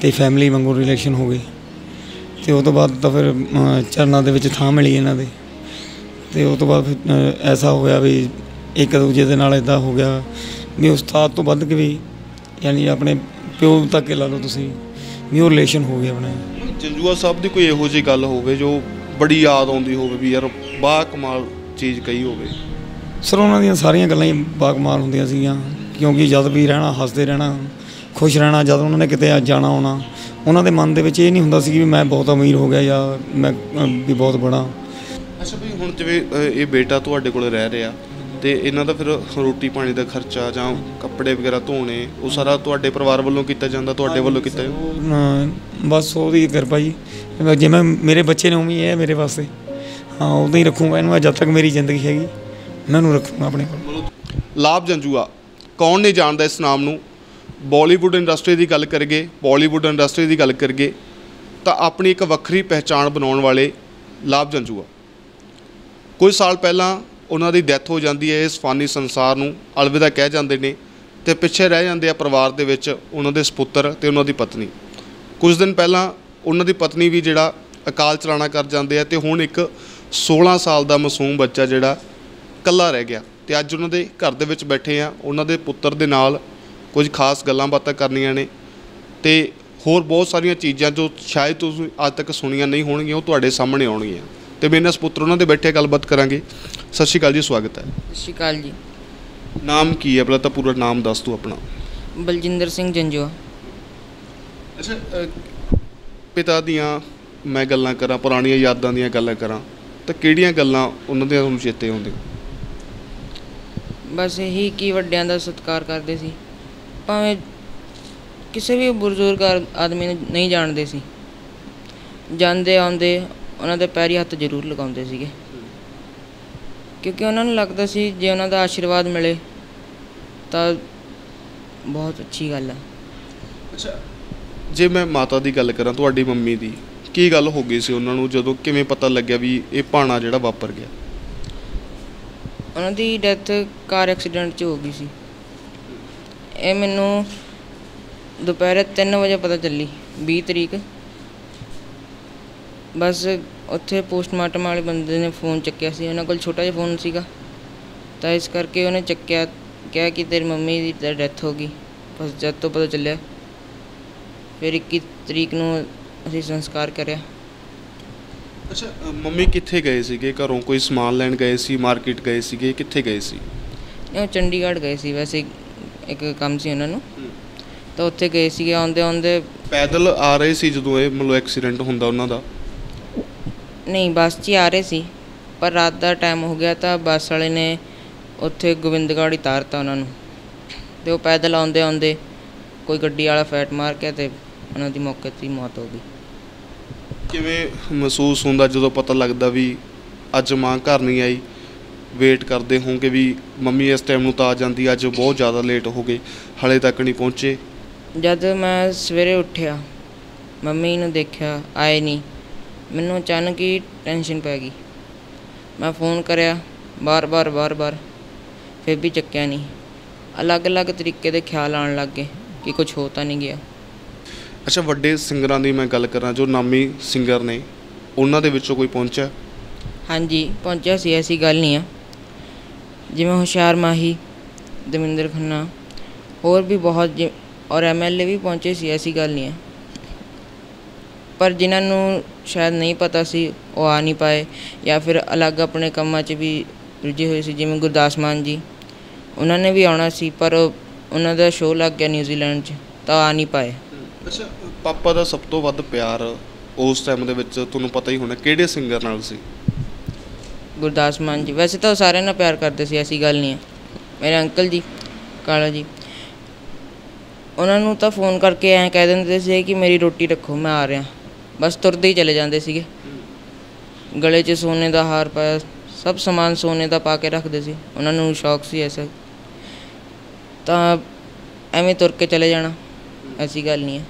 ਤੇ ਫੈਮਿਲੀ ਵਾਂਗੂ ਰਿਲੇਸ਼ਨ ਹੋ ਗਏ। ਤੇ ਉਸ ਤੋਂ ਬਾਅਦ ਤਾਂ ਫਿਰ ਚਰਨਾਂ ਦੇ ਵਿੱਚ ਥਾਂ ਮਿਲੀ ਇਹਨਾਂ ਦੇ। ਤੇ ਉਸ ਤੋਂ ਬਾਅਦ ਫਿਰ, ਐਸਾ ਹੋਇਆ ਵੀ ਇੱਕ ਦੂਜੇ ਦੇ ਨਾਲ ਇਦਾਂ ਹੋ ਗਿਆ ਵੀ ਉਸਤਾਦ ਤੋਂ ਵੱਧ ਕੇ ਵੀ ਯਾਨੀ ਆਪਣੇ ਪਿਓ ਤੱਕ ਲਾ ਲਓ ਤੁਸੀਂ ਵੀ ਉਹ ਰਿਲੇਸ਼ਨ ਹੋ ਗਿਆ ਆਪਣੇ। ਜੰਜੂਆ ਸਾਹਿਬ ਦੀ ਕੋਈ ਇਹੋ ਜਿਹੀ ਗੱਲ ਹੋਵੇ ਜੋ ਬੜੀ ਯਾਦ ਆਉਂਦੀ ਹੋਵੇ ਵੀ ਯਾਰ ਬਾ ਕਮਾਲ ਚੀਜ਼ ਕਹੀ ਹੋਵੇ। ਸਰ ਉਹਨਾਂ ਦੀਆਂ ਸਾਰੀਆਂ ਗੱਲਾਂ ਹੀ ਬਾਕਮਾਲ ਹੁੰਦੀਆਂ ਸੀਗੀਆਂ ਕਿਉਂਕਿ ਜਦ ਵੀ ਰਹਿਣਾ ਹੱਸਦੇ ਰਹਿਣਾ ਖੁਸ਼ ਰਹਿਣਾ ਜਦ ਉਹਨਾਂ ਨੇ ਕਿਤੇ ਜਾਣਾ ਆਉਣਾ ਉਹਨਾਂ ਦੇ ਮਨ ਦੇ ਵਿੱਚ ਇਹ ਨਹੀਂ ਹੁੰਦਾ ਸੀ ਕਿ ਮੈਂ ਬਹੁਤ ਅਮੀਰ ਹੋ ਗਿਆ ਜਾਂ ਮੈਂ ਵੀ ਬਹੁਤ ਬੜਾ। ਅੱਛਾ ਵੀ ਹੁਣ ਜਿਵੇਂ ਇਹ ਬੇਟਾ ਤੁਹਾਡੇ ਕੋਲ ਰਹਿ ਰਿਹਾ ਤੇ ਇਹਨਾਂ ਦਾ ਫਿਰ ਰੋਟੀ ਪਾਣੀ ਦਾ ਖਰਚਾ ਜਾਂ ਕੱਪੜੇ ਵਗੈਰਾ ਧੋਣੇ ਉਹ ਸਾਰਾ ਤੁਹਾਡੇ ਪਰਿਵਾਰ ਵੱਲੋਂ ਕੀਤਾ ਜਾਂਦਾ ਤੁਹਾਡੇ ਵੱਲੋਂ ਕੀਤਾ ਬਸ ਉਹਦੀ ਕਿਰਪਾ ਜੀ। ਜਿਵੇਂ ਮੇਰੇ ਬੱਚੇ ਨੇ ਹੀ ਹੈ ਮੇਰੇ ਵਾਸਤੇ। ਹਾਂ ਉਦਾਂ ਹੀ ਰੱਖੂੰਗਾ ਇਹਨੂੰ ਜਦ ਤੱਕ ਮੇਰੀ ਜ਼ਿੰਦਗੀ ਹੈਗੀ। ਮੈਂ ਉਹਨੂੰ ਰੱਖੂੰਗਾ ਆਪਣੇ ਕੋਲ। ਲਾਭ ਜੰਜੂਆ ਕੌਣ ਨਹੀਂ ਜਾਣਦਾ ਇਸ ਨਾਮ ਨੂੰ? ਬਾਲੀਵੁੱਡ ਇੰਡਸਟਰੀ ਦੀ ਗੱਲ ਕਰੀਏ ਬਾਲੀਵੁੱਡ ਇੰਡਸਟਰੀ ਦੀ ਗੱਲ ਕਰੀਏ, ਤਾਂ ਆਪਣੀ ਇੱਕ ਵੱਖਰੀ ਪਹਿਚਾਣ ਬਣਾਉਣ ਵਾਲੇ ਲਾਭ ਜੰਜੂਆ ਕੁਝ ਸਾਲ ਪਹਿਲਾਂ ਉਹਨਾਂ ਦੀ ਡੈਥ ਹੋ ਜਾਂਦੀ ਹੈ, ਇਸ ਫਾਨੀ ਸੰਸਾਰ ਨੂੰ ਅਲਵਿਦਾ ਕਹਿ ਜਾਂਦੇ ਨੇ ਤੇ ਪਿੱਛੇ ਰਹਿ ਜਾਂਦੇ ਆ ਪਰਿਵਾਰ ਦੇ ਵਿੱਚ ਉਹਨਾਂ ਦੇ ਸੁਪੁੱਤਰ ਤੇ ਉਹਨਾਂ ਦੀ ਪਤਨੀ। ਕੁਝ ਦਿਨ ਪਹਿਲਾਂ ਉਹਨਾਂ ਦੀ ਪਤਨੀ ਵੀ ਜਿਹੜਾ ਅਕਾਲ ਚਲਾਣਾ ਕਰ ਜਾਂਦੇ ਆ ਤੇ ਹੁਣ ਇੱਕ 16 ਸਾਲ ਦਾ ਮਾਸੂਮ ਬੱਚਾ ਜਿਹੜਾ ਕੱਲਾ ਰਹਿ ਗਿਆ ਤੇ ਅੱਜ ਉਹਨਾਂ ਦੇ ਘਰ ਦੇ ਵਿੱਚ ਬੈਠੇ ਆ, ਉਹਨਾਂ ਦੇ ਪੁੱਤਰ ਦੇ ਨਾਲ ਕੁਝ ਖਾਸ ਗੱਲਾਂ ਬਾਤਾਂ ਕਰਨੀਆਂ ਨੇ ਤੇ ਹੋਰ ਬਹੁਤ ਸਾਰੀਆਂ ਚੀਜ਼ਾਂ ਜੋ ਸ਼ਾਇਦ ਤੁਸੀਂ ਅੱਜ ਤੱਕ ਸੁਣੀਆਂ ਨਹੀਂ ਹੋਣਗੀਆਂ ਉਹ ਤੁਹਾਡੇ ਸਾਹਮਣੇ ਆਉਣਗੀਆਂ। ਤੇ ਮੇਰੇ ਨਾਲ ਸੁਪੁੱਤਰ ਉਹਨਾਂ ਦੇ ਬੈਠੇ ਗੱਲਬਾਤ ਕਰਾਂਗੇ। ਸਤਿ ਸ਼੍ਰੀ ਅਕਾਲ ਜੀ ਸਵਾਗਤ ਹੈ। ਸਤਿ ਸ਼੍ਰੀ ਅਕਾਲ ਜੀ। ਨਾਮ ਕੀ ਹੈ? ਪਹਿਲਾਂ ਤਾਂ ਪੂਰਾ ਨਾਮ ਦੱਸ ਤੂੰ ਆਪਣਾ। ਬਲਜਿੰਦਰ ਸਿੰਘ ਜੰਜੂਆ। ਅੱਛਾ ਪਿਤਾ ਦੀਆਂ ਮੈਂ ਗੱਲਾਂ ਕਰਾਂ ਪੁਰਾਣੀਆਂ ਯਾਦਾਂ ਦੀਆਂ ਗੱਲਾਂ ਕਰਾਂ ਤਾਂ ਕਿਹੜੀਆਂ ਗੱਲਾਂ ਉਹਨਾਂ ਦੀਆਂ ਤੁਹਾਨੂੰ ਚੇਤੇ ਆਉਂਦੀਆਂ? ਬਸ ਇਹੀ ਕਿ ਵੱਡਿਆਂ ਦਾ ਸਤਿਕਾਰ ਕਰਦੇ ਸੀ। ਭਾਵੇਂ ਕਿਸੇ ਵੀ ਬਜ਼ੁਰਗ ਆਦਮੀ ਨੂੰ ਨਹੀਂ ਜਾਣਦੇ ਸੀ। ਜਾਂਦੇ ਆਉਂਦੇ ਉਹਨਾਂ ਦੇ ਪੈਰੀ ਹੱਥ ਜ਼ਰੂਰ ਲਗਾਉਂਦੇ ਸੀਗੇ। ਕਿਉਂਕਿ ਉਹਨਾਂ ਨੂੰ ਲੱਗਦਾ ਸੀ ਜੇ ਉਹਨਾਂ ਦਾ ਆਸ਼ੀਰਵਾਦ ਮਿਲੇ ਤਾਂ ਬਹੁਤ ਅੱਛੀ ਗੱਲ ਹੈ ਅੱਛਾ ਜੇ ਮੈਂ ਮਾਤਾ ਦੀ ਗੱਲ ਕਰਾਂ ਤੁਹਾਡੀ ਮੰਮੀ ਦੀ ਕੀ ਗੱਲ ਹੋ ਗਈ ਸੀ ਉਹਨਾਂ ਨੂੰ? ਜਦੋਂ ਕਿਵੇਂ ਪਤਾ ਲੱਗਿਆ ਵੀ ਇਹ ਭਾਣਾ ਜਿਹੜਾ ਵਾਪਰ ਗਿਆ? ਉਹਨਾਂ ਦੀ ਡੈਥ ਕਾਰ ਐਕਸੀਡੈਂਟ 'ਚ ਹੋ ਗਈ ਸੀ। ਇਹ ਮੈਨੂੰ ਦੁਪਹਿਰੇ 3 ਵਜੇ ਪਤਾ ਚੱਲੀ 20 ਤਰੀਕ। ਬਸ ਉੱਥੇ ਪੋਸਟਮਾਰਟਮ ਵਾਲੇ ਬੰਦੇ ਨੇ ਫੋਨ ਚੱਕਿਆ ਸੀ ਉਹਨਾਂ ਕੋਲ ਛੋਟਾ ਜਿਹਾ ਫੋਨ ਸੀਗਾ। ਤਾਂ ਇਸ ਕਰਕੇ ਉਹਨੇ ਚੱਕਿਆ ਕਿਹਾ ਕਿ ਤੇਰੀ ਮੰਮੀ ਦੀ ਤਾਂ ਡੈਥ ਹੋ ਗਈ। ਬਸ ਜਦ ਤੋਂ ਪਤਾ ਚੱਲਿਆ ਫਿਰ 21 ਤਰੀਕ ਨੂੰ ਅਸੀਂ ਸੰਸਕਾਰ ਕਰਿਆ। ਅੱਛਾ ਅ, ਮੰਮੀ ਕਿੱਥੇ ਗਏ ਸੀਗੇ? ਘਰੋਂ ਕੋਈ ਸਮਾਨ ਲੈਣ ਗਏ ਸੀ ਮਾਰਕੀਟ ਗਏ ਸੀਗੇ ਕਿੱਥੇ ਗਏ ਸੀ? ਉਹ ਚੰਡੀਗੜ੍ਹ ਗਏ ਸੀ ਵੈਸੇ ਇੱਕ ਕੰਮ ਸੀ ਉਹਨਾਂ ਨੂੰ। ਤਾਂ ਉੱਥੇ ਗਏ ਸੀਗੇ ਆਉਂਦੇ ਆਉਂਦੇ ਪੈਦਲ ਆ ਰਹੇ ਸੀ ਜਦੋਂ ਇਹ ਮਤਲਬ ਐਕਸੀਡੈਂਟ ਹੁੰਦਾ ਉਹਨਾਂ ਦਾ? ਨਹੀਂ ਬੱਸ 'ਚ ਹੀ ਆ ਰਹੇ ਸੀ। ਪਰ ਰਾਤ ਦਾ ਟਾਈਮ ਹੋ ਗਿਆ ਤਾਂ ਬੱਸ ਵਾਲੇ ਨੇ ਉੱਥੇ ਗੋਬਿੰਦਗੜ੍ਹ ਹੀ ਤਾਰਤਾ ਉਹਨਾਂ ਨੂੰ। ਤੇ ਉਹ ਪੈਦਲ ਆਉਂਦੇ ਆਉਂਦੇ ਕੋਈ ਗੱਡੀ ਵਾਲਾ ਫੈਟ ਮਾਰ ਕੇ ਤੇ ਉਹਨਾਂ ਦੀ ਮੌਕੇ 'ਤੇ ਹੀ ਮੌਤ ਹੋ ਗਈ। ਕਿਵੇਂ ਮਹਿਸੂਸ ਹੁੰਦਾ ਜਦੋਂ ਪਤਾ ਲੱਗਦਾ ਵੀ ਅੱਜ ਮਾਂ ਘਰ ਨਹੀਂ ਆਈ? ਵੇਟ ਕਰਦੇ ਹੋਗੇ ਵੀ ਮੰਮੀ ਇਸ ਟਾਈਮ ਨੂੰ ਤਾਂ ਆ ਜਾਂਦੀ ਅੱਜ ਬਹੁਤ ਜ਼ਿਆਦਾ ਲੇਟ ਹੋ ਗਏ ਹਲੇ ਤੱਕ ਨਹੀਂ ਪਹੁੰਚੇ। ਜਦ ਮੈਂ ਸਵੇਰੇ ਉੱਠਿਆ ਮੰਮੀ ਨੂੰ ਦੇਖਿਆ ਆਏ ਨਹੀਂ। ਮੈਨੂੰ ਅਚਾਨਕ ਹੀ ਟੈਨਸ਼ਨ ਪੈ ਗਈ। ਮੈਂ ਫੋਨ ਕਰਿਆ ਬਾਰ-ਬਾਰ ਬਾਰ-ਬਾਰ ਫਿਰ ਵੀ ਚੱਕਿਆ ਨਹੀਂ। ਅਲੱਗ-ਅਲੱਗ ਤਰੀਕੇ ਦੇ ਖਿਆਲ ਆਉਣ ਲੱਗ ਗਏ ਕਿ ਕੁਝ ਹੋ ਤਾਂ ਨਹੀਂ ਗਿਆ। ਅੱਛਾ ਵੱਡੇ ਸਿੰਗਰਾਂ ਦੀ ਮੈਂ ਗੱਲ ਕਰਾਂ ਜੋ ਨਾਮੀ ਸਿੰਗਰ ਨੇ ਉਹਨਾਂ ਦੇ ਵਿੱਚੋਂ ਕੋਈ ਪਹੁੰਚਿਆ? ਹਾਂਜੀ ਪਹੁੰਚਿਆ ਸੀ ਐਸੀ ਗੱਲ ਨਹੀਂ ਆ। ਜਿਵੇਂ ਹੁਸ਼ਿਆਰ ਮਾਹੀ, ਦਵਿੰਦਰ ਖੰਨਾ, ਹੋਰ ਵੀ ਬਹੁਤ ਜਿ- ਔਰ ਐਮਐਲਏ ਵੀ ਪਹੁੰਚੇ ਸੀ, ਐਸੀ ਗੱਲ ਨਹੀਂ ਹੈ। ਪਰ ਜਿਨ੍ਹਾਂ ਨੂੰ ਸ਼ਾਇਦ ਨਹੀਂ ਪਤਾ ਸੀ, ਉਹ ਆ ਨਹੀਂ ਪਾਏ ਜਾਂ ਫਿਰ ਅਲੱਗ ਆਪਣੇ ਕੰਮਾਂ 'ਚ ਵੀ ਰੁੱਝੇ ਹੋਏ ਸੀ, ਜਿਵੇਂ ਗੁਰਦਾਸ ਮਾਨ ਜੀ। ਉਹਨਾਂ ਨੇ ਵੀ ਆਉਣਾ ਸੀ, ਪਰ ਉਹਨਾਂ ਦਾ ਸ਼ੋਅ ਲੱਗ ਗਿਆ ਨਿਊਜ਼ੀਲੈਂਡ 'ਚ, ਤਾਂ ਆ ਨਹੀਂ ਪਾਏ। ਅੱਛਾ, ਪਾਪਾ ਦਾ ਸਭ ਤੋਂ ਵੱਧ ਪਿਆਰ ਉਸ ਟਾਈਮ ਦੇ ਵਿੱਚ ਤੁਹਾਨੂੰ ਪਤਾ ਹੀ ਹੋਣਾ, ਕਿਹੜੇ ਸਿੰਗਰ ਨਾਲ ਸੀ? ਗੁਰਦਾਸ ਮਾਨ ਜੀ। ਵੈਸੇ ਤਾਂ ਉਹ ਸਾਰਿਆਂ ਨਾਲ ਪਿਆਰ ਕਰਦੇ ਸੀ, ਐਸੀ ਗੱਲ ਨਹੀਂ ਹੈ। ਮੇਰੇ ਅੰਕਲ ਜੀ, ਕਾਲਾ ਜੀ। ਉਹਨਾਂ ਨੂੰ ਤਾਂ ਫੋਨ ਕਰਕੇ ਐਂ ਕਹਿ ਦਿੰਦੇ ਸੀ ਕਿ ਮੇਰੀ ਰੋਟੀ ਰੱਖੋ, ਮੈਂ ਆ ਰਿਹਾ। ਬਸ ਤੁਰਦੇ ਹੀ ਚਲੇ ਜਾਂਦੇ ਸੀਗੇ। ਗਲੇ 'ਚ ਸੋਨੇ ਦਾ ਹਾਰ ਪਾਇਆ, ਸਭ ਸਮਾਨ ਸੋਨੇ ਦਾ ਪਾ ਕੇ ਰੱਖਦੇ ਸੀ। ਉਹਨਾਂ ਨੂੰ ਸ਼ੌਕ ਸੀ ਐਸਾ। ਤਾਂ ਐਵੇਂ ਤੁਰ ਕੇ ਚਲੇ ਜਾਣਾ, ਐਸੀ ਗੱਲ ਨਹੀਂ ਹੈ।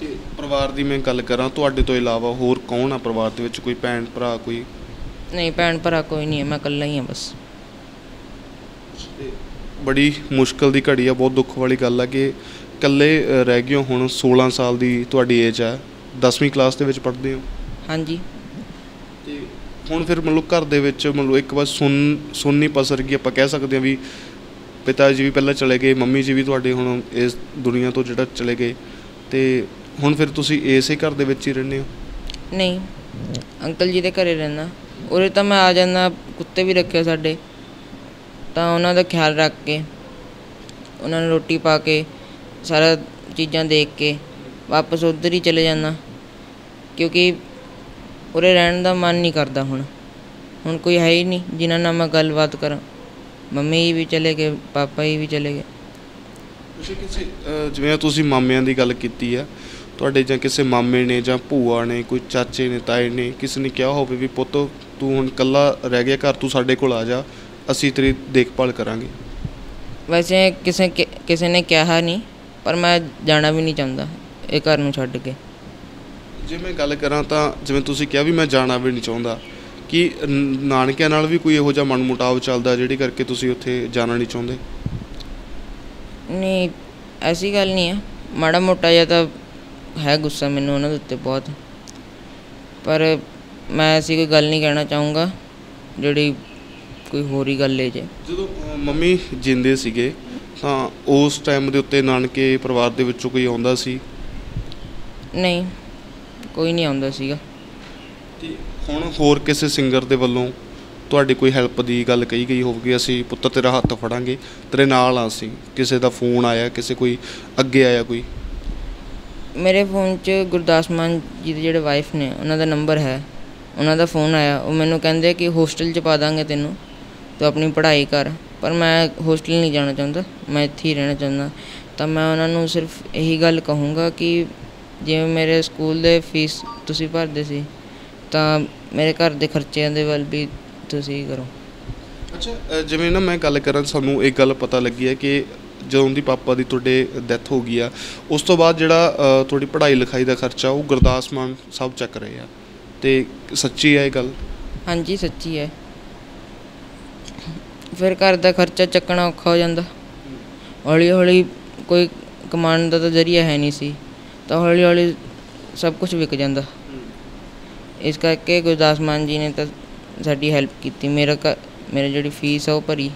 ਤੇ ਪਰਿਵਾਰ ਦੀ ਮੈਂ ਗੱਲ ਕਰਾਂ, ਤੁਹਾਡੇ ਤੋਂ ਇਲਾਵਾ ਹੋਰ ਕੌਣ ਆ ਪਰਿਵਾਰ ਦੇ ਵਿੱਚ? ਕੋਈ ਭੈਣ, ਭਰਾ, ਕੋਈ ਨਹੀਂ ਭੈਣ ਭਰਾ ਕੋਈ ਨਹੀਂ ਹੈ ਮੈਂ ਇਕੱਲਾ ਹੀ ਹਾਂ ਬਸ। ਬੜੀ ਮੁਸ਼ਕਲ ਦੀ ਘੜੀ ਆ ਬਹੁਤ ਦੁੱਖ ਵਾਲੀ ਗੱਲ ਆ ਕਿ ਇਕੱਲੇ ਰਹਿ ਗਏ ਹੋ ਹੁਣ 16 ਸਾਲ ਦੀ ਤੁਹਾਡੀ ਏਜ ਹੈ 10ਵੀਂ ਕਲਾਸ ਦੇ ਵਿੱਚ ਪੜ੍ਹਦੇ ਹੋ। ਹਾਂਜੀ। ਤੇ ਹੁਣ ਫਿਰ ਮਤਲਬ ਘਰ ਦੇ ਵਿੱਚ ਮਤਲਬ ਇੱਕ ਵਾਰ ਸੁਣ ਸੁਣਨੀ ਪਸਰ ਗਈ ਆਪਾਂ ਕਹਿ ਸਕਦੇ ਹਾਂ ਵੀ ਪਿਤਾ ਜੀ ਵੀ ਪਹਿਲਾਂ ਚਲੇ ਗਏ ਮੰਮੀ ਜੀ ਵੀ ਤੁਹਾਡੇ ਹੁਣ ਇਸ ਦੁਨੀਆ ਤੋਂ ਜਿਹੜਾ ਚਲੇ ਗਏ। ਤੇ ਹੁਣ ਫਿਰ ਤੁਸੀਂ ਇਸੇ ਘਰ ਦੇ ਵਿੱਚ ਹੀ ਰਹਿੰਦੇ ਹੋ? ਨਹੀਂ ਅੰਕਲ ਜੀ ਦੇ ਘਰੇ ਰਹਿਣਾ ਉਰੇ ਤਾਂ ਮੈਂ ਆ ਜਾਂਦਾ, ਕੁੱਤੇ ਵੀ ਰੱਖੇ ਸਾਡੇ। ਤਾਂ ਉਹਨਾਂ ਦਾ ਖਿਆਲ ਰੱਖ ਕੇ, ਉਹਨਾਂ ਨੂੰ ਰੋਟੀ ਪਾ ਕੇ, ਸਾਰਾ ਚੀਜ਼ਾਂ ਦੇਖ ਕੇ, ਵਾਪਸ ਉੱਧਰ ਹੀ ਚਲੇ ਜਾਂਦਾ। ਕਿਉਂਕਿ ਉਰੇ ਰਹਿਣ ਦਾ ਮਨ ਨਹੀਂ ਕਰਦਾ ਹੁਣ। ਹੁਣ ਕੋਈ ਹੈ ਹੀ ਨਹੀਂ, ਜਿਨ੍ਹਾਂ ਨਾਲ ਮੈਂ ਗੱਲਬਾਤ ਕਰਾਂ। ਮੰਮੀ ਵੀ ਚਲੇ ਗਏ, ਪਾਪਾ ਜੀ ਵੀ ਚਲੇ ਗਏ। ਤੁਸੀਂ ਕਿਸੇ ਜਿਵੇਂ ਤੁਸੀਂ ਮਾਮਿਆਂ ਦੀ ਗੱਲ ਕੀਤੀ ਆ, ਤੁਹਾਡੇ ਜਾਂ ਕਿਸੇ ਮਾਮੇ ਨੇ ਜਾਂ ਭੂਆ ਨੇ, ਕੋਈ ਚਾਚੇ ਨੇ, ਤਾਏ ਨੇ, ਕਿਸੇ ਨੇ ਕਿਹਾ ਹੋਵੇ ਵੀ ਪੁੱਤ ਤੂੰ ਹੁਣ ਇਕੱਲਾ ਰਹਿ ਗਿਆ ਘਰ ਤੂੰ ਸਾਡੇ ਕੋਲ ਆ ਜਾ ਅਸੀਂ ਤੇਰੀ ਦੇਖਭਾਲ ਕਰਾਂਗੇ। ਵੈਸੇ ਕਿਸੇ ਕਿਸੇ ਨੇ ਕਿਹਾ ਨਹੀਂ ਪਰ ਮੈਂ ਜਾਣਾ ਵੀ ਨਹੀਂ ਚਾਹੁੰਦਾ ਇਹ ਘਰ ਨੂੰ ਛੱਡ ਕੇ। ਜੇ ਮੈਂ ਗੱਲ ਕਰਾਂ ਤਾਂ ਜਿਵੇਂ ਤੁਸੀਂ ਕਿਹਾ ਵੀ ਮੈਂ ਜਾਣਾ ਵੀ ਨਹੀਂ ਚਾਹੁੰਦਾ ਕਿ ਨਾਨਕਿਆਂ ਨਾਲ ਵੀ ਕੋਈ ਇਹੋ ਜਿਹਾ ਮਨਮੁਟਾਵ ਚੱਲਦਾ ਜਿਹੜੀ ਕਰਕੇ ਤੁਸੀਂ ਉੱਥੇ ਜਾਣਾ ਨਹੀਂ ਚਾਹੁੰਦੇ? ਨਹੀਂ ਐਸੀ ਗੱਲ ਨਹੀਂ ਹੈ। ਮਾੜਾ ਮੋਟਾ ਜਿਹਾ ਤਾਂ ਹੈ ਗੁੱਸਾ ਮੈਨੂੰ ਉਹਨਾਂ ਦੇ ਉੱਤੇ ਬਹੁਤ। ਪਰ ਮੈਂ ਐਸੀ ਕੋਈ ਗੱਲ ਨਹੀਂ ਕਹਿਣਾ ਚਾਹੂੰਗਾ ਜਿਹੜੀ ਕੋਈ ਹੋਰ ਹੀ ਗੱਲ ਲੈ ਜੇ। ਜਦੋਂ ਅ, ਮੰਮੀ ਜਿੰਦੇ ਸੀਗੇ ਤਾਂ ਉਸ ਟਾਈਮ ਦੇ ਉੱਤੇ ਨਾਨਕੇ ਪਰਿਵਾਰ ਦੇ ਵਿੱਚੋਂ ਕੋਈ ਆਉਂਦਾ ਸੀ? ਨਹੀਂ ਕੋਈ ਨਹੀਂ ਆਉਂਦਾ ਸੀਗਾ। ਤੇ ਹੁਣ ਹੋਰ ਕਿਸੇ ਸਿੰਗਰ ਦੇ ਵੱਲੋਂ ਤੁਹਾਡੀ ਕੋਈ ਹੈਲਪ ਦੀ ਗੱਲ ਕਹੀ ਗਈ ਹੋਵੇਗੀ ਅਸੀਂ ਪੁੱਤਰ ਤੇਰਾ ਹੱਥ ਫੜਾਂਗੇ ਤੇਰੇ ਨਾਲ ਆ ਅਸੀਂ ਕਿਸੇ ਦਾ ਫੋਨ ਆਇਆ ਕਿਸੇ ਕੋਈ ਅੱਗੇ ਆਇਆ ਕੋਈ? ਮੇਰੇ ਫੋਨ 'ਚ ਗੁਰਦਾਸ ਮਾਨ ਜੀ ਦੇ ਜਿਹੜੇ ਵਾਈਫ ਨੇ ਉਹਨਾਂ ਦਾ ਨੰਬਰ ਹੈ। ਉਹਨਾਂ ਦਾ ਫੋਨ ਆਇਆ। ਉਹ ਮੈਨੂੰ ਕਹਿੰਦੇ ਕਿ ਹੋਸਟਲ 'ਚ ਪਾ ਦਾਂਗੇ ਤੈਨੂੰ, ਤੂੰ ਆਪਣੀ ਪੜ੍ਹਾਈ ਕਰ। ਪਰ ਮੈਂ ਹੋਸਟਲ ਨਹੀਂ ਜਾਣਾ ਚਾਹੁੰਦਾ, ਮੈਂ ਇੱਥੇ ਹੀ ਰਹਿਣਾ ਚਾਹੁੰਦਾ। ਤਾਂ ਮੈਂ ਉਹਨਾਂ ਨੂੰ ਸਿਰਫ ਇਹੀ ਗੱਲ ਕਹੂੰਗਾ ਕਿ ਜਿਵੇਂ ਮੇਰੇ ਸਕੂਲ ਦੇ ਫੀਸ ਤੁਸੀਂ ਭਰਦੇ ਸੀ, ਤਾਂ ਮੇਰੇ ਘਰ ਦੇ ਖਰਚਿਆਂ ਦੇ ਵੱਲ ਵੀ ਤੁਸੀਂ ਕਰੋ। ਅੱਛਾ ਜਿਵੇਂ ਨਾ ਮੈਂ ਗੱਲ ਕਰਾਂ, ਸਾਨੂੰ ਇੱਕ ਗੱਲ ਪਤਾ ਲੱਗੀ ਹੈ ਕਿ ਜਦੋਂ ਦੀ ਪਾਪਾ ਦੀ ਤੁਹਾਡੇ ਡੈਥ ਹੋ ਗਈ ਆ, ਉਸ ਤੋਂ ਬਾਅਦ ਜਿਹੜਾ ਤੁਹਾਡੀ ਪੜ੍ਹਾਈ ਲਿਖਾਈ ਦਾ ਖਰਚਾ, ਉਹ ਗੁਰਦਾਸ ਮਾਨ ਸਭ ਚੱਕ ਰਹੇ ਆ। ਤੇ ਸੱਚੀ ਹੈ ਇਹ ਗੱਲ? ਹਾਂਜੀ, ਸੱਚੀ ਹੈ। ਫਿਰ ਘਰ ਦਾ ਖਰਚਾ ਚੱਕਣਾ ਔਖਾ ਹੋ ਜਾਂਦਾ। ਹੌਲੀ ਹੌਲੀ ਕੋਈ ਕਮਾਉਣ ਦਾ ਤਾਂ ਜ਼ਰੀਆ ਹੈ ਨਹੀਂ ਸੀ। ਤਾਂ ਹੌਲੀ ਹੌਲੀ ਸਭ ਕੁਝ ਵਿਕ ਜਾਂਦਾ। ਇਸ ਕਰਕੇ ਗੁਰਦਾਸ ਮਾਨ ਜੀ ਨੇ ਤਾਂ ਸਾਡੀ ਹੈਲਪ ਕੀਤੀ। ਮੇਰਾ ਘ- ਮੇਰੀ ਜਿਹੜੀ ਫੀਸ ਆ ਉਹ ਭਰੀ।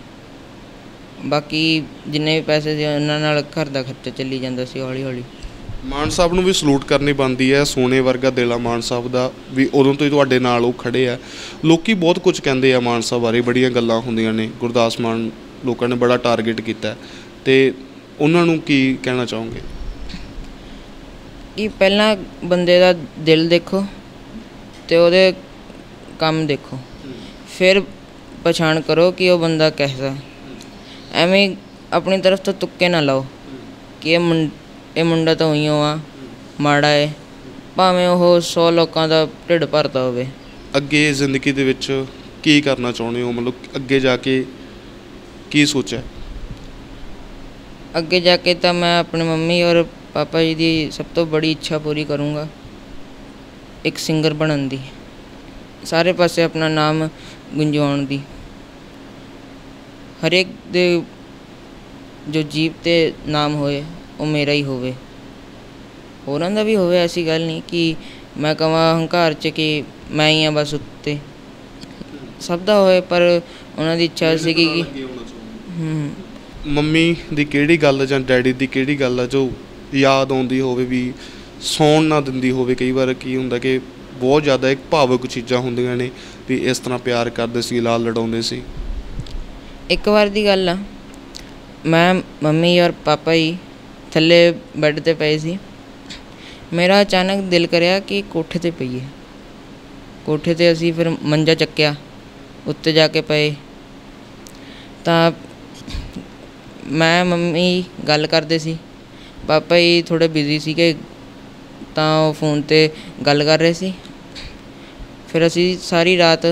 ਬਾਕੀ ਜਿੰਨੇ ਵੀ ਪੈਸੇ ਸੀ, ਉਹਨਾਂ ਨਾਲ ਘਰ ਦਾ ਖਰਚਾ ਚੱਲੀ ਜਾਂਦਾ ਸੀ ਹੌਲੀ ਹੌਲੀ ਮਾਨ ਸਾਹਿਬ ਨੂੰ ਵੀ ਸਲੂਟ ਕਰਨੀ ਬਣਦੀ ਹੈ, ਸੋਨੇ ਵਰਗਾ ਦਿਲ ਆ ਮਾਨ ਸਾਹਿਬ ਦਾ, ਵੀ ਉਦੋਂ ਤੋਂ ਹੀ ਤੁਹਾਡੇ ਨਾਲ ਉਹ ਖੜੇ ਆ। ਲੋਕੀ ਬਹੁਤ ਕੁਝ ਕਹਿੰਦੇ ਆ ਮਾਨ ਸਾਹਿਬ ਬਾਰੇ, ਬੜੀਆਂ ਗੱਲਾਂ ਹੁੰਦੀਆਂ ਨੇ, ਗੁਰਦਾਸ ਮਾਨ ਲੋਕਾਂ ਨੇ ਬੜਾ ਟਾਰਗੇਟ ਕੀਤਾ। ਹੈ ਤੇ ਉਹਨਾਂ ਨੂੰ ਕੀ ਕਹਿਣਾ ਚਾਹੋਗੇ? ਕਿ ਪਹਿਲਾਂ ਬੰਦੇ ਦਾ ਦਿਲ ਦੇਖੋ ਤੇ ਉਹਦੇ ਕੰਮ ਦੇਖੋ। ਫਿਰ ਪਛਾਣ ਕਰੋ ਕਿ ਉਹ ਬੰਦਾ ਕਿਹਦਾ ਐਵੇਂ ਆਪਣੀ ਤਰਫ ਤੋਂ ਤੁੱਕੇ ਨਾ ਲਾਓ ਕਿ ਇਹ ਇਹ ਮੁੰਡਾ ਤਾਂ ਉਈਓ ਆ ਮਾੜਾ ਏ। ਭਾਵੇਂ ਉਹ 100 ਲੋਕਾਂ ਦਾ ਢਿੱਡ ਭਰਦਾ ਹੋਵੇ। ਅੱਗੇ ਜ਼ਿੰਦਗੀ ਦੇ ਵਿੱਚ ਕੀ ਕਰਨਾ ਚਾਹੁੰਦੇ ਹੋ? ਮਤਲਬ ਅੱਗੇ ਜਾ ਕੇ ਕੀ ਸੋਚਿਆ? ਅੱਗੇ ਜਾ ਕੇ ਤਾਂ ਮੈਂ ਆਪਣੇ ਮੰਮੀ ਔਰ ਪਾਪਾ ਜੀ ਦੀ ਸਭ ਤੋਂ ਬੜੀ ਇੱਛਾ ਪੂਰੀ ਕਰੂੰਗਾ। ਇੱਕ ਸਿੰਗਰ ਬਣਨ ਦੀ। ਸਾਰੇ ਪਾਸੇ ਆਪਣਾ ਨਾਮ ਗੁੰਜਵਾਉਣ ਦੀ। ਹਰੇਕ ਦੇ ਜੋ ਜੀਵ ਤੇ ਨਾਮ ਹੋਏ ਉਹ ਮੇਰਾ ਹੀ ਹੋਵੇ। ਹੋਰਾਂ ਦਾ ਵੀ ਹੋਵੇ ਐਸੀ ਗੱਲ ਨਹੀਂ ਕਿ ਮੈਂ ਕਹਾਂ ਹੰਕਾਰ ਚ ਕਿ ਮੈਂ ਹੀ ਆ ਬਸ ਉੱਤੇ। ਸਭ ਦਾ ਹੋਏ ਪਰ ਉਹਨਾਂ ਦੀ ਇੱਛਾ ਸੀ ਕਿ ਹੂੰ। ਮੰਮੀ ਦੀ ਕਿਹੜੀ ਗੱਲ ਜਾਂ ਡੈਡੀ ਦੀ ਕਿਹੜੀ ਗੱਲ ਆ ਜੋ ਯਾਦ ਆਉਂਦੀ ਹੋਵੇ ਵੀ ਸੌਣ ਨਾ ਦਿੰਦੀ ਹੋਵੇ ਕਈ ਵਾਰ ਕੀ ਹੁੰਦਾ ਕਿ ਬਹੁਤ ਜ਼ਿਆਦਾ ਇੱਕ ਭਾਵੁਕ ਚੀਜ਼ਾਂ ਹੁੰਦੀਆਂ ਨੇ ਵੀ ਇਸ ਤਰ੍ਹਾਂ ਪਿਆਰ ਕਰਦੇ ਸੀ ਲਾਲ ਲੜਾਉਂਦੇ ਸੀ। ਇੱਕ ਵਾਰ ਦੀ ਗੱਲ ਆ। ਮੈਂ ਮੰਮੀ ਔਰ ਪਾਪਾ ਹੀ ਥੱਲੇ ਬੈੱਡ ਤੇ ਪਏ ਸੀ। ਮੇਰਾ ਅਚਾਨਕ ਦਿਲ ਕਰਿਆ ਕਿ ਕੋਠੇ ਤੇ ਪਈਏ। ਕੋਠੇ ਤੇ ਅਸੀਂ ਫਿਰ ਮੰਜਾ ਚੱਕਿਆ, ਉੱਤੇ ਜਾ ਕੇ ਪਏ। ਤਾਂ ਮੈਂ, ਮੰਮੀ ਗੱਲ ਕਰਦੇ ਸੀ। ਪਾਪਾ ਜੀ ਥੋੜੇ ਬਿਜ਼ੀ ਸੀਗੇ, ਤਾਂ ਉਹ ਫੋਨ ਤੇ ਗੱਲ ਕਰ ਰਹੇ ਸੀ। ਫਿਰ ਅਸੀਂ ਸਾਰੀ ਰਾਤ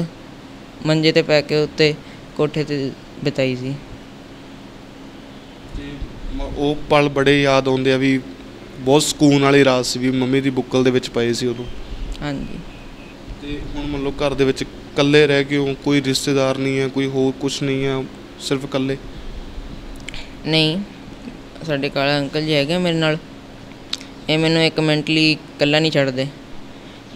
ਮੰਜੇ ਤੇ ਪੈ ਕੇ ਉੱਤੇ ਕੋਠੇ ਤੇ ਬਿਤਾਈ ਸੀ। ਉਹ ਪਲ ਬੜੇ ਯਾਦ ਆਉਂਦੇ ਆ ਵੀ ਬਹੁਤ ਸਕੂਨ ਵਾਲੀ ਰਾਤ ਸੀ ਵੀ ਮੰਮੀ ਦੀ ਬੁੱਕਲ ਦੇ ਵਿੱਚ ਪਏ ਸੀ ਉਦੋਂ। ਹਾਂਜੀ। ਤੇ ਹੁਣ ਮੰਨ ਲਓ ਘਰ ਦੇ ਵਿੱਚ ਇਕੱਲੇ ਰਹਿ ਗਏ ਹੋ ਕੋਈ ਰਿਸ਼ਤੇਦਾਰ ਨਹੀਂ ਹੈ ਕੋਈ ਹੋਰ ਕੁਝ ਨਹੀਂ ਹੈ ਸਿਰਫ ਇਕੱਲੇ। ਨਹੀਂ ਸਾਡੇ ਕਾਲਾ ਅੰਕਲ ਜੀ ਹੈਗੇ ਮੇਰੇ ਨਾਲ। ਇਹ ਮੈਨੂੰ ਇੱਕ ਮਿੰਟ ਲਈ ਇਕੱਲਾ ਨਹੀਂ ਛੱਡਦੇ।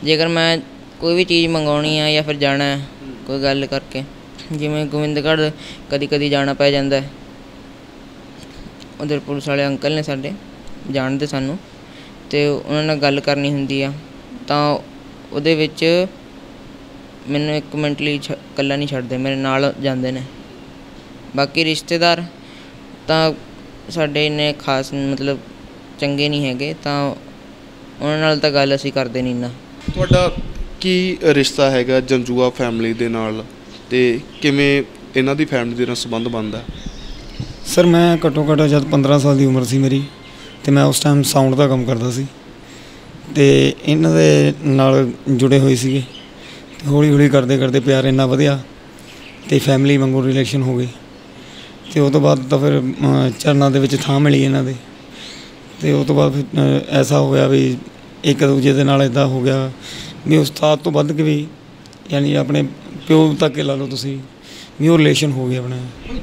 ਜੇਕਰ ਮੈਂ ਕੋਈ ਵੀ ਚੀਜ਼ ਮੰਗਾਉਣੀ ਆ ਜਾਂ ਫਿਰ ਜਾਣਾ ਕੋਈ ਗੱਲ ਕਰਕੇ। ਜਿਵੇਂ ਗੋਬਿੰਦਗੜ੍ਹ ਕਦੀ ਕਦੀ ਜਾਣਾ ਪੈ ਜਾਂਦਾ ਹੈ। ਉਧਰ ਪੁਲਿਸ ਵਾਲੇ ਅੰਕਲ ਨੇ ਸਾਡੇ, ਜਾਣਦੇ ਸਾਨੂੰ, ਤੇ ਉਹਨਾਂ ਨਾਲ ਗੱਲ ਕਰਨੀ ਹੁੰਦੀ ਆ। ਤਾਂ ਉਹਦੇ ਵਿੱਚ ਮੈਨੂੰ ਇੱਕ ਮਿੰਟ ਲਈ ਛ- ਇਕੱਲਾ ਨਹੀਂ ਛੱਡਦੇ, ਮੇਰੇ ਨਾਲ ਜਾਂਦੇ ਨੇ। ਬਾਕੀ ਰਿਸ਼ਤੇਦਾਰ ਤਾਂ ਸਾਡੇ ਇੰਨੇ ਖਾਸ ਮਤਲਬ ਚੰਗੇ ਨਹੀਂ ਹੈਗੇ, ਤਾਂ ਉਹਨਾਂ ਨਾਲ ਤਾਂ ਗੱਲ ਅਸੀਂ ਕਰਦੇ ਨਹੀਂ ਨਾ ਤੁਹਾਡਾ ਕੀ ਰਿਸ਼ਤਾ ਹੈਗਾ ਜੰਜੂਆ ਫੈਮਿਲੀ ਦੇ ਨਾਲ? ਤੇ ਕਿਵੇਂ ਇਹਨਾਂ ਦੀ ਫੈਮਿਲੀ ਦੇ ਨਾਲ ਸੰਬੰਧ ਬਣਦਾ? ਸਰ, ਮੈਂ ਘੱਟੋ ਘੱਟ ਜਦ 15 ਸਾਲ ਦੀ ਉਮਰ ਸੀ ਮੇਰੀ, ਤੇ ਮੈਂ ਉਸ ਟਾਈਮ ਸਾਊਂਡ ਦਾ ਕੰਮ ਕਰਦਾ ਸੀ। ਤੇ ਇਹਨਾਂ ਦੇ ਨਾਲ ਜੁੜੇ ਹੋਏ ਸੀਗੇ। ਤੇ ਹੌਲੀ ਹੌਲੀ ਕਰਦੇ ਕਰਦੇ ਪਿਆਰ ਇੰਨਾ ਵਧਿਆ ਤੇ ਫੈਮਿਲੀ ਵਾਂਗੂ ਰਿਲੇਸ਼ਨ ਹੋ ਗਏ। ਤੇ ਉਹ ਤੋਂ ਬਾਅਦ ਤਾਂ ਫਿਰ ਚਰਨਾਂ ਦੇ ਵਿੱਚ ਥਾਂ ਮਿਲੀ ਇਹਨਾਂ ਦੇ। ਤੇ ਉਹ ਤੋਂ ਬਾਅਦ ਫਿਰ ਐਸਾ ਹੋ ਗਿਆ ਵੀ ਇੱਕ ਦੂਜੇ ਦੇ ਨਾਲ ਇਦਾਂ ਹੋ ਗਿਆ ਵੀ ਉਸਤਾਦ ਤੋਂ ਵੱਧ ਕੇ ਵੀ, ਯਾਨੀ ਆਪਣੇ ਪਿਓ ਤੱਕ ਕੇ ਲਾ ਲਓ ਤੁਸੀਂ। ਵੀ ਉਹ ਰਿਲੇਸ਼ਨ ਹੋ ਗਿਆ ਆਪਣਾ।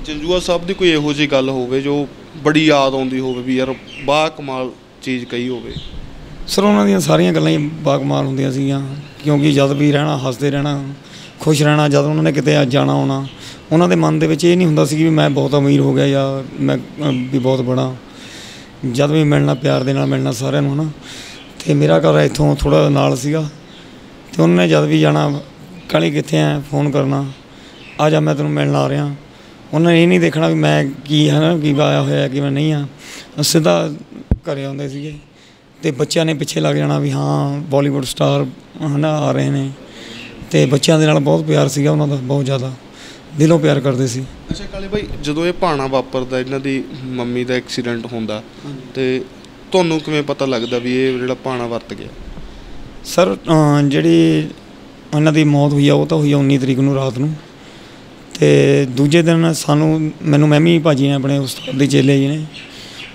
ਜੰਜੂਆ ਸਾਹਿਬ ਦੀ ਕੋਈ ਇਹੋ ਜਿਹੀ ਗੱਲ ਹੋਵੇ ਜੋ ਬੜੀ ਯਾਦ ਆਉਂਦੀ ਹੋਵੇ ਵੀ ਯਾਰ ਬਾ ਕਮਾਲ ਚੀਜ਼ ਕਹੀ ਹੋਵੇ। ਸਰ ਉਹਨਾਂ ਦੀਆਂ ਸਾਰੀਆਂ ਗੱਲਾਂ ਹੀ ਬਾਕਮਾਲ ਹੁੰਦੀਆਂ ਸੀਗੀਆਂ ਕਿਉਂਕਿ ਜਦ ਵੀ ਰਹਿਣਾ ਹੱਸਦੇ ਰਹਿਣਾ ਖੁਸ਼ ਰਹਿਣਾ ਜਦ ਉਹਨਾਂ ਨੇ ਕਿਤੇ ਜਾਣਾ ਆਉਣਾ ਉਹਨਾਂ ਦੇ ਮਨ ਦੇ ਵਿੱਚ ਇਹ ਨਹੀਂ ਹੁੰਦਾ ਸੀ ਕਿ ਮੈਂ ਬਹੁਤ ਅਮੀਰ ਹੋ ਗਿਆ ਜਾਂ ਮੈਂ ਵੀ ਬਹੁਤ ਬੜਾ। ਜਦ ਵੀ ਮਿਲਣਾ ਪਿਆਰ ਦੇ ਨਾਲ ਮਿਲਣਾ ਸਾਰਿਆਂ ਨੂੰ ਹਨਾ। ਤੇ ਮੇਰਾ ਘਰ ਇੱਥੋਂ ਥੋੜਾ ਨਾਲ ਸੀਗਾ। ਤੇ ਉਹਨਾਂ ਨੇ ਜਦ ਵੀ ਜਾਣਾ ਕਾਲੀ ਕਿੱਥੇ ਆ ਫੋਨ ਕਰਨਾ। ਆ ਜਾ ਮੈਂ ਤੈਨੂੰ ਮਿਲਣ ਆ ਰਿਹਾ। ਉਹਨਾਂ ਨੇ ਇਹ ਨਹੀਂ ਦੇਖਣਾ ਵੀ ਮੈਂ ਕੀ ਹੈ ਨਾ ਕੀ ਆਇਆ ਹੋਇਆ ਕਿ ਮੈਂ ਨਹੀਂ ਆ ਸਿੱਧਾ ਘਰੇ ਆਉਂਦੇ ਸੀਗੇ। ਤੇ ਬੱਚਿਆਂ ਨੇ ਪਿੱਛੇ ਲੱਗ ਜਾਣਾ ਵੀ ਹਾਂ ਬਾਲੀਵੁੱਡ ਸਟਾਰ ਹਨਾ ਆ ਰਹੇ ਨੇ। ਤੇ ਬੱਚਿਆਂ ਦੇ ਨਾਲ ਬਹੁਤ ਪਿਆਰ ਸੀਗਾ ਉਹਨਾਂ ਦਾ ਬਹੁਤ ਜ਼ਿਆਦਾ। ਦਿਲੋਂ ਪਿਆਰ ਕਰਦੇ ਸੀ। ਅੱਛਾ ਕਾਲੇ ਭਾਈ ਜਦੋਂ ਇਹ ਭਾਣਾ ਵਾਪਰਦਾ ਇਹਨਾਂ ਦੀ ਮੰਮੀ ਦਾ ਐਕਸੀਡੈਂਟ ਹੁੰਦਾ ਤੇ ਤੁਹਾਨੂੰ ਕਿਵੇਂ ਪਤਾ ਲੱਗਦਾ ਵੀ ਇਹ ਜਿਹੜਾ ਭਾਣਾ ਵਰਤ ਗਿਆ? ਸਰ ਜਿਹੜੀ ਉਹਨਾਂ ਦੀ ਮੌਤ ਹੋਈ ਆ ਉਹ ਤਾਂ ਹੋਈ ਆ 19 ਤਰੀਕ ਨੂੰ ਰਾਤ ਨੂੰ। ਤੇ ਦੂਜੇ ਦਿਨ ਸਾਨੂੰ, ਮੈਨੂੰ ਮੈਂ ਵੀ ਭਾਜੀ ਨੇ ਆਪਣੇ ਉਸਤਾਦ ਦੇ ਚੇਲੇ ਜੀ ਨੇ,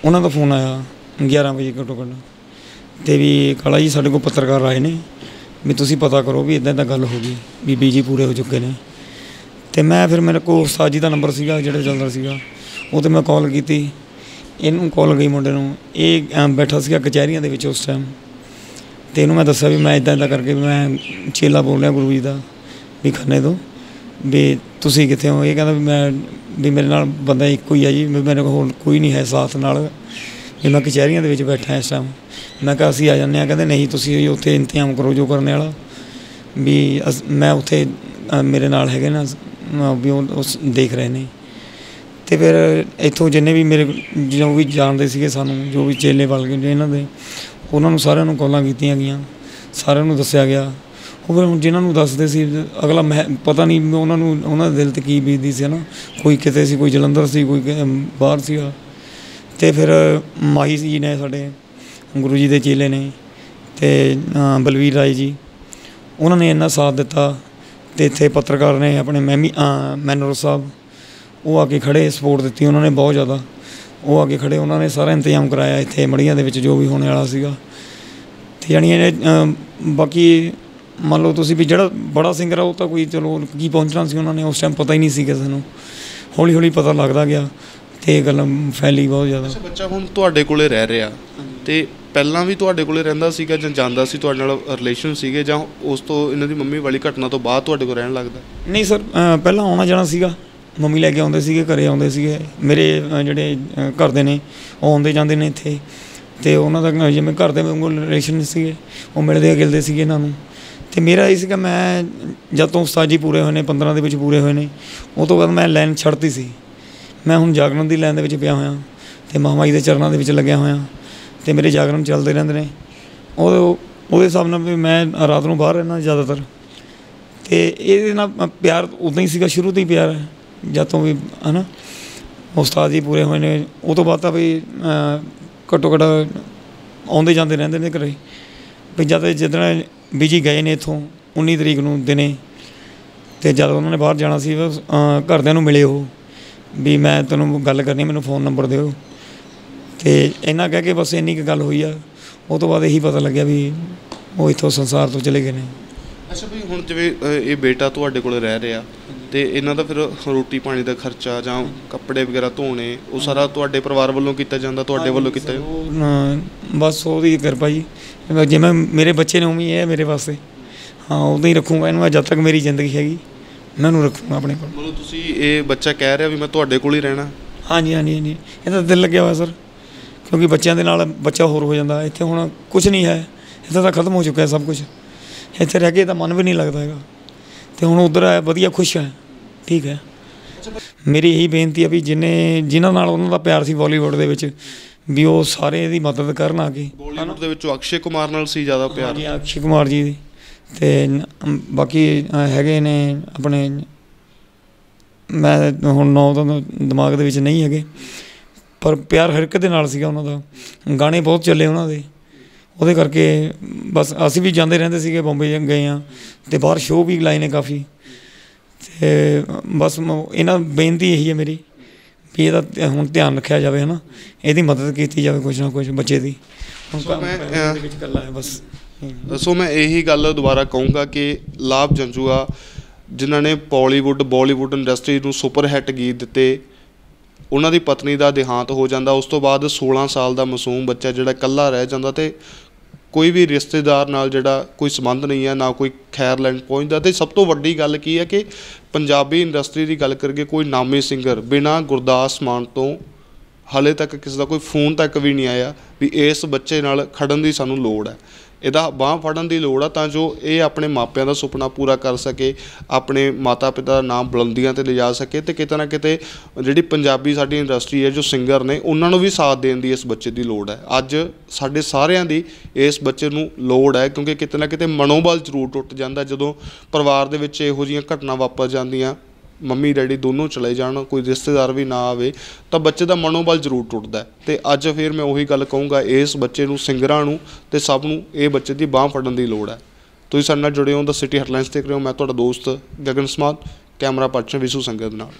ਉਹਨਾਂ ਦਾ ਫੋਨ ਆਇਆ 11 ਵਜੇ ਘੱਟੋ ਘੱਟ। ਤੇ ਵੀ ਕਾਲਾ ਜੀ ਸਾਡੇ ਕੋਲ ਪੱਤਰਕਾਰ ਆਏ ਨੇ, ਵੀ ਤੁਸੀਂ ਪਤਾ ਕਰੋ ਵੀ ਇਦਾਂ ਇਦਾਂ ਗੱਲ ਹੋ ਗਈ, ਵੀ ਬੀਜੀ ਪੂਰੇ ਹੋ ਚੁੱਕੇ ਨੇ। ਤੇ ਮੈਂ ਫਿਰ ਮੇਰੇ ਕੋਲ ਉਸਤਾਦ ਜੀ ਦਾ ਨੰਬਰ ਸੀਗਾ, ਜਿਹੜਾ ਚੱਲਦਾ ਸੀਗਾ, ਉਹ ਤੇ ਮੈਂ ਕਾਲ ਕੀਤੀ। ਇਹਨੂੰ ਕਾਲ ਗਈ ਮੁੰਡੇ ਨੂੰ, ਇਹ ਬੈਠਾ ਸੀਗਾ ਕਚਹਿਰੀਆਂ ਦੇ ਵਿੱਚ ਉਸ ਟਾਈਮ ਤੇ ਇਹਨੂੰ ਮੈਂ ਦੱਸਿਆ ਵੀ ਮੈਂ ਇਦਾਂ ਇਦਾਂ ਕਰਕੇ ਵੀ ਮੈਂ ਚੇਲਾ ਬੋਲ ਰਿਹਾ ਗੁਰੂ ਜੀ ਦਾ, ਵੀ ਖੰਨੇ ਤੋਂ। ਵੀ ਤੁਸੀਂ ਕਿੱਥੇ ਹੋ? ਇਹ ਕਹਿੰਦਾ ਵੀ ਮੈਂ ਵੀ ਮੇਰੇ ਨਾਲ ਬੰਦਾ ਇੱਕੋ ਹੀ ਆ ਜੀ ਵੀ ਮੇਰੇ ਕੋਲ ਹੋਰ ਕੋਈ ਨਹੀਂ ਹੈ ਸਾਥ ਨਾਲ। ਵੀ ਮੈਂ ਕਚਹਿਰੀਆਂ ਦੇ ਵਿੱਚ ਬੈਠਾ ਇਸ ਟਾਈਮ ਮੈਂ ਕਿਹਾ ਅਸੀਂ ਆ ਜਾਂਦੇ ਆ ਕਹਿੰਦੇ ਨਹੀਂ ਤੁਸੀਂ ਉੱਥੇ ਇੰਤਜ਼ਾਮ ਕਰੋ ਜੋ ਕਰਨੇ ਵਾਲਾ। ਵੀ ਅਸ- ਮੈਂ ਉੱਥੇ ਮੇਰੇ ਨਾਲ ਹੈਗੇ ਨਾ ਅ, ਵੀ ਉਹ ਉਸ ਦੇਖ ਰਹੇ ਨੇ। ਤੇ ਫਿਰ ਇੱਥੋਂ ਜਿੰਨੇ ਵੀ ਮੇਰੇ ਜੋ ਵੀ ਜਾਣਦੇ ਸੀਗੇ ਸਾਨੂੰ ਜੋ ਵੀ ਚੇਲੇ ਵਲ ਗਏ ਇਹਨਾਂ ਦੇ ਉਹਨਾਂ ਨੂੰ ਸਾਰਿਆਂ ਨੂੰ ਕਾਲਾਂ ਕੀਤੀਆਂ ਗਈਆਂ। ਸਾਰਿਆਂ ਨੂੰ ਦੱਸਿਆ ਗਿਆ। ਉਹ ਫਿਰ ਹੁਣ ਜਿਨ੍ਹਾਂ ਨੂੰ ਦੱਸਦੇ ਸੀ ਅਗਲਾ ਮੈਂ ਪਤਾ ਨਹੀਂ ਉਹਨਾਂ ਨੂੰ ਉਹਨਾਂ ਦੇ ਦਿਲ ਤੇ ਕੀ ਬੀਤਦੀ ਸੀ ਨਾ ਕੋਈ ਕਿਤੇ ਸੀ ਕੋਈ ਜਲੰਧਰ ਸੀ ਕੋਈ ਕਿ- ਬਾਹਰ ਸੀਗਾ। ਤੇ ਫਿਰ ਮਾਈ ਜੀ ਨੇ ਸਾਡੇ ਗੁਰੂ ਜੀ ਦੇ ਚੇਲੇ ਨੇ ਤੇ ਅ, ਬਲਵੀਰ ਰਾਏ ਜੀ ਉਹਨਾਂ ਨੇ ਇੰਨਾ ਸਾਥ ਦਿੱਤਾ ਤੇ ਇੱਥੇ ਪੱਤਰਕਾਰ ਨੇ ਆਪਣੇ ਮੈਮੀ ਅ, ਮੈਨਰ ਸਾਹਿਬ ਉਹ ਆ ਕੇ ਖੜੇ ਸਪੋਰਟ ਦਿੱਤੀ ਉਹਨਾਂ ਨੇ ਬਹੁਤ ਜ਼ਿਆਦਾ। ਉਹ ਆ ਕੇ ਖੜੇ ਉਹਨਾਂ ਨੇ ਸਾਰਾ ਇੰਤਜ਼ਾਮ ਕਰਾਇਆ ਇੱਥੇ ਮੜੀਆਂ ਦੇ ਵਿੱਚ ਜੋ ਵੀ ਹੋਣੇ ਵਾਲਾ ਸੀਗਾ। ਤੇ ਜਾਣੀ ਇਹ ਅ, ਬਾਕੀ ਮੰਨ ਲਓ ਤੁਸੀਂ ਵੀ ਜਿਹੜਾ ਬੜਾ ਸਿੰਗਰ ਆ ਉਹ ਤਾਂ ਕੋਈ ਚਲੋ ਕੀ ਪਹੁੰਚਣਾ ਸੀ ਉਹਨਾਂ ਨੇ ਉਸ ਟਾਈਮ ਪਤਾ ਹੀ ਨਹੀਂ ਸੀ ਕਿਸੇ ਨੂੰ। ਹੌਲੀ ਹੌਲੀ ਪਤਾ ਲੱਗਦਾ ਗਿਆ ਤੇ ਇਹ ਗੱਲ ਫੈਲੀ ਬਹੁਤ ਜ਼ਿਆਦਾ। ਅੱਛਾ ਬੱਚਾ ਹੁਣ ਤੁਹਾਡੇ ਕੋਲੇ ਰਹਿ ਰਿਹਾ ਤੇ ਪਹਿਲਾਂ ਵੀ ਤੁਹਾਡੇ ਕੋਲੇ ਰਹਿੰਦਾ ਸੀਗਾ ਜਾਂ ਜਾਂਦਾ ਸੀ ਤੁਹਾਡੇ ਨਾਲ ਰਿਲੇਸ਼ਨ ਸੀਗੇ ਜਾਂ ਉਸ ਤੋਂ ਇਹਨਾਂ ਦੀ ਮੰਮੀ ਵਾਲੀ ਘਟਨਾ ਤੋਂ ਬਾਅਦ ਤੁਹਾਡੇ ਕੋਲ ਰਹਿਣ ਲੱਗਦਾ? ਨਹੀਂ ਸਰ ਪਹਿਲਾਂ ਆਉਣਾ ਜਾਣਾ ਸੀਗਾ। ਮੰਮੀ ਲੈ ਕੇ ਆਉਂਦੇ ਸੀਗੇ ਘਰੇ ਆਉਂਦੇ ਸੀਗੇ। ਮੇਰੇ ਜਿਹੜੇ ਘਰ ਦੇ ਨੇ ਉਹ ਆਉਂਦੇ ਜਾਂਦੇ ਨੇ ਇੱਥੇ। ਤੇ ਉਹਨਾਂ ਦਾ ਜਿਵੇਂ ਘਰ ਦੇ ਵਾਂਗੂ ਰਿਲੇਸ਼ਨ ਸੀਗੇ ਉਹ ਮਿਲਦੇ ਗਿਲਦੇ ਸੀਗੇ ਇਹਨਾਂ ਨੂੰ। ਤੇ ਮੇਰਾ ਇਹ ਸੀਗਾ ਮੈਂ ਜਦ ਤੋਂ ਉਸਤਾਦ ਜੀ ਪੂਰੇ ਹੋਏ ਨੇ 15 ਦੇ ਵਿੱਚ ਪੂਰੇ ਹੋਏ ਨੇ, ਉਹ ਤੋਂ ਬਾਅਦ ਮੈਂ ਲਾਈਨ ਛੱਡਤੀ ਸੀ। ਮੈਂ ਹੁਣ ਜਾਗਰਣ ਦੀ ਲਾਈਨ ਦੇ ਵਿੱਚ ਪਿਆ ਹੋਇਆ, ਤੇ ਮਹਾਮਾਈ ਦੇ ਚਰਨਾਂ ਦੇ ਵਿੱਚ ਲੱਗਿਆ ਹੋਇਆ, ਤੇ ਮੇਰੇ ਜਾਗਰਣ ਚੱਲਦੇ ਰਹਿੰਦੇ ਨੇ। ਉਹ ਉਹਦੇ ਹਿਸਾਬ ਨਾਲ ਵੀ ਮੈਂ ਰਾਤ ਨੂੰ ਬਾਹਰ ਰਹਿਣਾ ਜ਼ਿਆਦਾਤਰ। ਤੇ ਇਹਦੇ ਨਾਲ ਪਿਆਰ ਉਦਾਂ ਹੀ ਸੀਗਾ, ਸ਼ੁਰੂ ਤੋਂ ਹੀ ਪਿਆਰ ਹੈ, ਜਦ ਤੋਂ ਵੀ, ਹਨਾ? ਉਸਤਾਦ ਜੀ ਪੂਰੇ ਹੋਏ ਨੇ, ਉਹ ਤੋਂ ਬਾਅਦ ਤਾਂ ਵੀ ਘੱਟੋ ਘੱਟ ਆਉਂਦੇ ਜਾਂਦੇ ਰਹਿੰਦੇ ਨੇ ਘਰੇ। ਵੀ ਜਦ ਜਿੱਦਣ ਬੀਜੀ ਗਏ ਨੇ ਇੱਥੋਂ 19 ਤਰੀਕ ਨੂੰ ਦਿਨੇ ਤੇ ਜਦ ਉਹਨਾਂ ਨੇ ਬਾਹਰ ਜਾਣਾ ਸੀ ਅ, ਘਰਦਿਆਂ ਨੂੰ ਮਿਲੇ ਉਹ ਵੀ ਮੈਂ ਤੁਹਾਨੂੰ ਗੱਲ ਕਰਨੀ ਮੈਨੂੰ ਫੋਨ ਨੰਬਰ ਦਿਓ। ਤੇ ਇੰਨਾ ਕਹਿ ਕੇ ਬਸ ਇੰਨੀ ਕੁ ਗੱਲ ਹੋਈ ਆ ਉਹ ਤੋਂ ਬਾਅਦ ਇਹੀ ਪਤਾ ਲੱਗਿਆ ਵੀ ਉਹ ਇੱਥੋਂ ਸੰਸਾਰ ਤੋਂ ਚਲੇ ਗਏ ਨੇ। ਅੱਛਾ ਵੀ ਹੁਣ ਜਿਵੇਂ ਇਹ ਬੇਟਾ ਤੁਹਾਡੇ ਕੋਲ ਰਹਿ ਰਿਹਾ ਤੇ ਇਹਨਾਂ ਦਾ ਫਿਰ ਰੋਟੀ ਪਾਣੀ ਦਾ ਖਰਚਾ ਜਾਂ ਕੱਪੜੇ ਵਗੈਰਾ ਧੋਣੇ ਉਹ ਸਾਰਾ ਤੁਹਾਡੇ ਪਰਿਵਾਰ ਵੱਲੋਂ ਕੀਤਾ ਜਾਂਦਾ ਤੁਹਾਡੇ ਵੱਲੋਂ ਕੀਤਾ ਨਾ, ਬਸ ਉਹਦੀ ਕਿਰਪਾ ਜੀ। ਜਿਵੇਂ ਮੇਰੇ ਬੱਚੇ ਨੇ ਹੀ ਇਹ ਮੇਰੇ ਵਾਸਤੇ। ਹਾਂ ਉਦਾਂ ਹੀ ਰੱਖੂੰਗਾ ਇਹਨੂੰ ਜਦ ਤੱਕ ਮੇਰੀ ਜ਼ਿੰਦਗੀ ਹੈਗੀ ਮੈਂ ਉਹਨੂੰ ਰੱਖੂੰਗਾ ਆਪਣੇ ਕੋਲ। ਮਤਲਬ ਤੁਸੀਂ ਇਹ ਬੱਚਾ ਕਹਿ ਰਿਹਾ ਵੀ ਮੈਂ ਤੁਹਾਡੇ ਕੋਲ ਹੀ ਰਹਿਣਾ। ਹਾਂਜੀ ਹਾਂਜੀ ਹਾਂਜੀ। ਇਹਦਾ ਦਿਲ ਲੱਗਿਆ ਹੋਇਆ ਸਰ। ਕਿਉਂਕਿ ਬੱਚਿਆਂ ਦੇ ਨਾਲ ਬੱਚਾ ਹੋਰ ਹੋ ਜਾਂਦਾ। ਇੱਥੇ ਹੁਣ ਕੁਝ ਨਹੀਂ ਹੈ। ਇੱਥੇ ਤਾਂ ਖਤਮ ਹੋ ਚੁੱਕਾ ਹੈ ਸਭ ਕੁਝ ਇੱਥੇ ਰਹਿ ਕੇ ਤਾਂ ਮਨ ਵੀ ਨਹੀਂ ਲੱਗਦਾ ਹੈਗਾ। ਤੇ ਹੁਣ ਉਧਰ ਹੈ ਵਧੀਆ ਖੁਸ਼ ਹੈ ਠੀਕ ਹੈ ਮੇਰੀ ਇਹੀ ਬੇਨਤੀ ਹੈ ਵੀ ਜਿਨੇ ਜਿਨ੍ਹਾਂ ਨਾਲ ਉਹਨਾਂ ਦਾ ਪਿਆਰ ਸੀ ਬਾਲੀਵੁੱਡ ਦੇ ਵਿੱਚ ਵੀ ਉਹ ਸਾਰੇ ਇਹਦੀ ਮਦਦ ਕਰਨ ਆ ਕੇ। ਬਾਲੀਵੁੱਡ ਦੇ ਵਿੱਚੋਂ ਅਕਸ਼ੇ ਕੁਮਾਰ ਨਾਲ ਸੀ ਜ਼ਿਆਦਾ ਪਿਆਰ। ਹਾਂਜੀ ਅਕਸ਼ੇ ਕੁਮਾਰ ਜੀ ਦੀ। ਤੇ ਬਾਕੀ ਹੈਗੇ ਨੇ ਆਪਣੇ ਮੈਂ ਹੁਣ ਨੌ ਤਾਂ ਦਿਮਾਗ ਦੇ ਵਿੱਚ ਨਹੀਂ ਹੈਗੇ ਪਰ ਪਿਆਰ ਹਰ ਇੱਕ ਦੇ ਨਾਲ ਸੀਗਾ ਉਹਨਾਂ ਦਾ। ਗਾਣੇ ਬਹੁਤ ਚੱਲੇ ਉਹਨਾਂ ਦੇ। ਉਹਦੇ ਕਰਕੇ ਬਸ ਅਸੀਂ ਵੀ ਜਾਂਦੇ ਰਹਿੰਦੇ ਸੀਗੇ ਬੰਬੇ ਗਏ ਆ ਤੇ ਬਾਹਰ ਸ਼ੋਅ ਵੀ ਲਾਏ ਨੇ ਕਾਫੀ। ਤੇ ਬਸ ਇਹਨਾਂ ਬੇਨਤੀ ਇਹੀ ਹੈ ਮੇਰੀ ਵੀ ਇਹਦਾ ਹੁਣ ਧਿਆਨ ਰੱਖਿਆ ਜਾਵੇ ਹਨਾ। ਇਹਦੀ ਮਦਦ ਕੀਤੀ ਜਾਵੇ ਕੁਝ ਨਾ ਕੁਝ ਬੱਚੇ ਦੀ। ਹੁਣ ਸੋ ਮੈਂ, ਦੇ ਵਿੱਚ ਇਕੱਲਾ ਹੈ ਬਸ। ਹਮ। ਸੋ ਮੈਂ ਇਹੀ ਗੱਲ ਦੁਬਾਰਾ ਕਹੂੰਗਾ ਕਿ ਲਾਭ ਜੰਜੂਆ ਜਿਨ੍ਹਾਂ ਨੇ ਬਾਲੀਵੁੱਡ ਬਾਲੀਵੁੱਡ ਇੰਡਸਟਰੀ ਨੂੰ ਸੁਪਰ ਹਿੱਟ ਗੀਤ ਦਿੱਤੇ ਉਹਨਾਂ ਦੀ ਪਤਨੀ ਦਾ ਦੇਹਾਂਤ ਹੋ ਜਾਂਦਾ, ਉਸ ਤੋਂ ਬਾਅਦ 16 ਸਾਲ ਦਾ ਮਾਸੂਮ ਬੱਚਾ ਜਿਹੜਾ ਇਕੱਲਾ ਰਹਿ ਜਾਂਦਾ ਤੇ ਕੋਈ ਵੀ ਰਿਸ਼ਤੇਦਾਰ ਨਾਲ ਜਿਹੜਾ ਕੋਈ ਸੰਬੰਧ ਨਹੀਂ ਹੈ, ਨਾ ਕੋਈ ਖੈਰ ਲੈਣ ਪਹੁੰਚਦਾ ਤੇ ਸਭ ਤੋਂ ਵੱਡੀ ਗੱਲ ਕੀ ਹੈ ਕਿ ਪੰਜਾਬੀ ਇੰਡਸਟਰੀ ਦੀ ਗੱਲ ਕਰਕੇ ਕੋਈ ਨਾਮੀ ਸਿੰਗਰ ਬਿਨਾ ਗੁਰਦਾਸ ਮਾਨ ਤੋਂ ਹਾਲੇ ਤੱਕ ਕਿਸੇ ਦਾ ਕੋਈ ਫੋਨ ਤੱਕ ਵੀ ਨਹੀਂ ਆਇਆ ਵੀ ਇਸ ਬੱਚੇ ਨਾਲ ਖੜਨ ਦੀ ਸਾਨੂੰ ਲੋੜ ਹੈ। ਇਹਦਾ ਬਾਹ ਫੜਨ ਦੀ ਲੋੜ ਆ ਤਾਂ ਜੋ ਇਹ ਆਪਣੇ ਮਾਪਿਆਂ ਦਾ ਸੁਪਨਾ ਪੂਰਾ ਕਰ ਸਕੇ, ਆਪਣੇ ਮਾਤਾ ਪਿਤਾ ਦਾ ਨਾਮ ਬੁਲੰਦੀਆਂ ਤੇ ਲਿਜਾ ਸਕੇ ਤੇ ਕਿਤੇ ਨਾ ਕਿਤੇ ਜਿਹੜੀ ਪੰਜਾਬੀ ਸਾਡੀ ਇੰਡਸਟਰੀ ਹੈ, ਜੋ ਸਿੰਗਰ ਨੇ, ਉਹਨਾਂ ਨੂੰ ਵੀ ਸਾਥ ਦੇਣ ਦੀ ਇਸ ਬੱਚੇ ਦੀ ਲੋੜ ਹੈ। ਅੱਜ ਸਾਡੇ ਸਾਰਿਆਂ ਦੀ ਇਸ ਬੱਚੇ ਨੂੰ ਲੋੜ ਹੈ ਕਿਉਂਕਿ ਕਿਤੇ ਨਾ ਕਿਤੇ ਮਨੋਬਲ ਜ਼ਰੂਰ ਟੁੱਟ ਜਾਂਦਾ ਜਦੋਂ ਪਰਿਵਾਰ ਦੇ ਵਿੱਚ ਇਹੋ ਜਿਹੀਆਂ ਘਟਨਾ ਵਾਪਰ ਜਾਂਦੀਆਂ। ਮੰਮੀ ਡੈਡੀ ਦੋਨੋਂ ਚਲੇ ਜਾਣ, ਕੋਈ ਰਿਸ਼ਤੇਦਾਰ ਵੀ ਨਾ ਆਵੇ, ਤਾਂ ਬੱਚੇ ਦਾ ਮਨੋਬਲ ਜ਼ਰੂਰ ਟੁੱਟਦਾ ਹੈ। ਤੇ ਅੱਜ ਫਿਰ ਮੈਂ ਉਹੀ ਗੱਲ ਕਹੂੰਗਾ, ਇਸ ਬੱਚੇ ਨੂੰ, ਸਿੰਗਰਾਂ ਨੂੰ ਤੇ ਸਭ ਨੂੰ ਇਹ ਬੱਚੇ ਦੀ ਬਾਹ ਫੜਨ ਦੀ ਲੋੜ ਹੈ। ਤੁਸੀਂ ਸਾਡੇ ਨਾਲ ਜੁੜੇ ਹੋ ਤਾਂ ਸਿਟੀ ਹੈਡਲਾਈਨਸ ਦੇਖ ਰਹੇ ਹੋ, ਮੈਂ ਤੁਹਾਡਾ ਦੋਸਤ ਗਗਨ ਸਮਾਦ, ਕੈਮਰਾ ਪਰਚਨ ਵਿਸ਼ੂ ਸੰਗਤ ਨਾਲ।